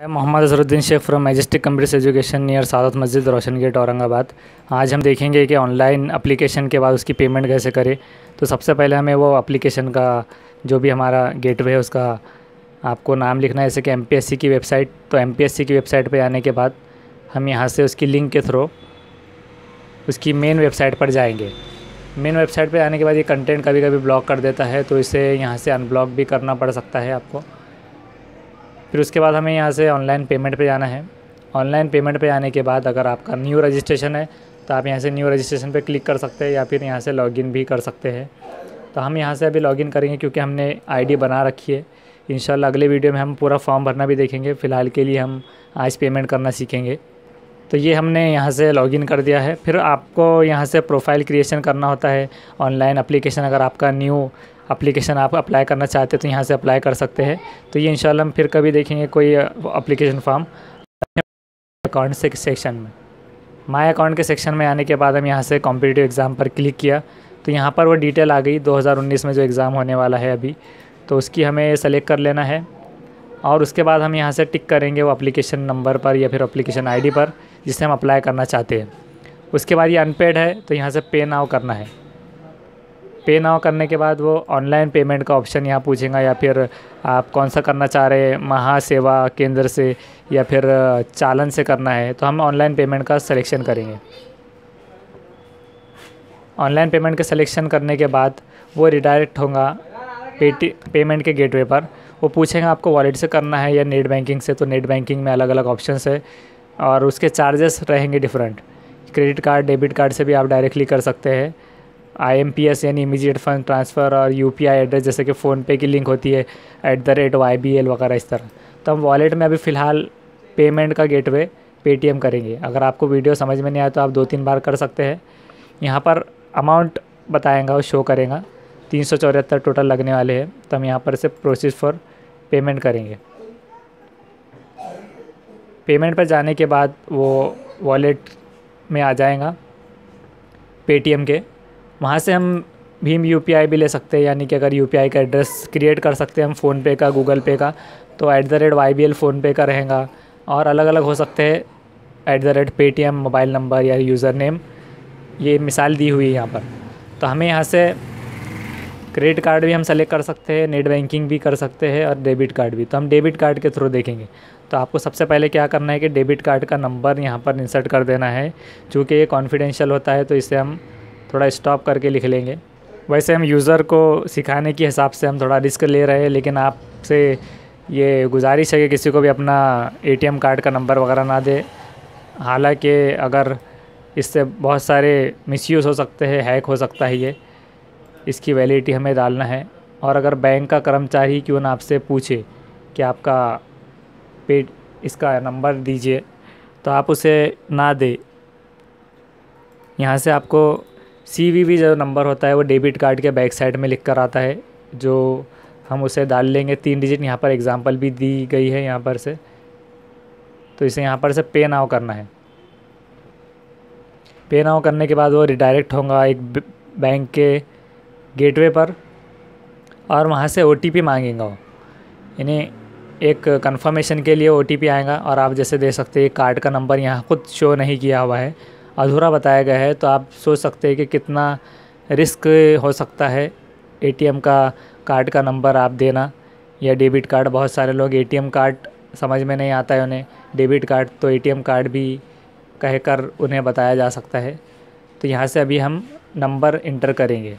Mohammad Azharuddin Sheikh from Majestic Computer Education near Saadat Masjid Roshan gate Aurangabad आज हम देखेंगे कि ऑनलाइन अप्लीकेशन के बाद उसकी पेमेंट कैसे करें। तो सबसे पहले हमें वो अप्लीकेशन का, जो भी हमारा गेटवे है, उसका आपको नाम लिखना है। जैसे कि एमपीएससी की वेबसाइट तो एमपीएससी की वेबसाइट पर आने के बाद हम यहाँ से उसकी लिंक के थ्रू उसकी मेन वेबसाइट पर जाएँगे। मेन वेबसाइट पर आने के बाद ये कंटेंट कभी कभी ब्लॉक कर देता है तो इसे यहाँ से अनब्लॉक भी करना पड़ सकता है आपको। फिर उसके बाद हमें यहाँ से ऑनलाइन पेमेंट पे जाना है। ऑनलाइन पेमेंट पे आने के बाद अगर आपका न्यू रजिस्ट्रेशन है तो आप यहाँ से न्यू रजिस्ट्रेशन पे क्लिक कर सकते हैं या फिर यहाँ से लॉगिन भी कर सकते हैं। तो हम यहाँ से अभी लॉगिन करेंगे क्योंकि हमने आईडी बना रखी है। इन अगले वीडियो में हम पूरा फॉर्म भरना भी देखेंगे। फ़िलहाल के लिए हम आज पेमेंट करना सीखेंगे। तो ये हमने यहाँ से लॉगिन कर दिया है। फिर आपको यहाँ से प्रोफ़ाइल क्रिएशन करना होता है। ऑनलाइन अप्लीकेशन अगर आपका न्यू अप्लीकेशन आप अप्लाई करना चाहते हैं तो यहाँ से अप्लाई कर सकते हैं। तो ये इंशाल्लाह हम फिर कभी देखेंगे कोई अप्लीकेशन फॉर्म अकाउंट से सेक्शन में। माई अकाउंट के सेक्शन में आने के बाद हम यहाँ से कॉम्पिटिटिव एग्ज़ाम पर क्लिक किया। तो यहाँ पर वो डिटेल आ गई 2019 में जो एग्ज़ाम होने वाला है अभी। तो उसकी हमें सेलेक्ट कर लेना है। और उसके बाद हम यहाँ से टिक करेंगे वो अप्लीकेशन नंबर पर या फिर अप्लीकेशन आईडी पर जिससे हम अप्लाई करना चाहते हैं। उसके बाद ये अनपेड है तो यहाँ से पे नाव करना है। पे नाउ करने के बाद वो ऑनलाइन पेमेंट का ऑप्शन यहाँ पूछेगा या फिर आप कौन सा करना चाह रहे हैं? महासेवा केंद्र से या फिर चालन से करना है? तो हम ऑनलाइन पेमेंट का सिलेक्शन करेंगे। ऑनलाइन पेमेंट के सिलेक्शन करने के बाद वो रिडायरेक्ट होगा पेटी पेमेंट के गेटवे पर। वो पूछेगा आपको वॉलेट से करना है या नेट बैंकिंग से? तो नेट बैंकिंग में अलग अलग ऑप्शन है और उसके चार्जेस रहेंगे different credit card debit card से भी आप डायरेक्टली कर सकते हैं। आईएमपीएस यानी इमीडिएट फंड ट्रांसफ़र और यूपीआई एड्रेस जैसे कि फ़ोनपे की लिंक होती है at the rate Y B L वगैरह इस तरह। तो हम वॉलेट में अभी फ़िलहाल पेमेंट का गेटवे पेटीएम करेंगे। अगर आपको वीडियो समझ में नहीं आया तो आप दो तीन बार कर सकते हैं। यहाँ पर अमाउंट बताएगा वो शो करेगा। तीन सौ चौहत्तर टोटल लगने वाले हैं। तो हम यहाँ पर से प्रोसेस फॉर पेमेंट करेंगे। पेमेंट पर जाने के बाद वो वॉलेट में आ जाएगा पेटीएम के। वहाँ से हम भीम यूपीआई भी ले सकते हैं, यानी कि अगर यूपीआई का एड्रेस क्रिएट कर सकते हैं हम फ़ोनपे का गूगल पे का तो at the rate Y B L PhonePe का रहेगा। और अलग अलग हो सकते हैं at the rate Paytm mobile number या यूज़र नेम ये मिसाल दी हुई है यहाँ पर। तो हमें यहाँ से क्रेडिट कार्ड भी हम सेलेक्ट कर सकते हैं नेट बैंकिंग भी कर सकते हैं और डेबिट कार्ड भी। तो हम डेबिट कार्ड के थ्रू देखेंगे। तो आपको सबसे पहले क्या करना है कि डेबिट कार्ड का नंबर यहाँ पर इंसर्ट कर देना है चूँकि ये कॉन्फिडेंशियल होता है तो इसे हम थोड़ा स्टॉप करके लिख लेंगे। वैसे हम यूज़र को सिखाने के हिसाब से हम थोड़ा रिस्क ले रहे हैं, लेकिन आपसे ये गुजारिश है कि किसी को भी अपना एटीएम कार्ड का नंबर वगैरह ना दे। हालाँकि अगर इससे बहुत सारे मिसयूज़ हो सकते हैं हैक हो सकता है ये। इसकी वैलिडिटी हमें डालना है। और अगर बैंक का कर्मचारी क्यों ना आपसे पूछे कि आपका पेड इसका नंबर दीजिए तो आप उसे ना दे। यहाँ से आपको सी वी वी जो नंबर होता है वो डेबिट कार्ड के बैक साइड में लिख कर आता है, जो हम उसे डाल लेंगे। तीन डिजिट यहाँ पर एग्ज़ाम्पल भी दी गई है यहाँ पर से। तो इसे यहाँ पर से पे नाव करना है। पे नाव करने के बाद वो रिडायरेक्ट होगा एक बैंक के गेटवे पर और वहाँ से ओ टी पी मांगेगा वो। यानी एक कंफर्मेशन के लिए ओ टी पी आएगा और आप जैसे दे सकते हैं कार्ड का नंबर यहाँ खुद शो नहीं किया हुआ है। अधूरा बताया गया है तो आप सोच सकते हैं कि कितना रिस्क हो सकता है एटीएम का कार्ड का नंबर आप देना, या डेबिट कार्ड। बहुत सारे लोग एटीएम कार्ड समझ में नहीं आता है उन्हें। डेबिट कार्ड तो एटीएम कार्ड भी कहकर उन्हें बताया जा सकता है। तो यहाँ से अभी हम नंबर इंटर करेंगे।